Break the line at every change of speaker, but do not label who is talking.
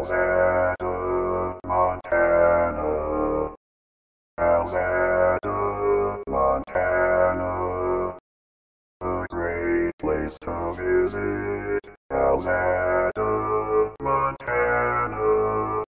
Alzetta, Montana. Alzetta, Montana. A great place to visit. Alzetta.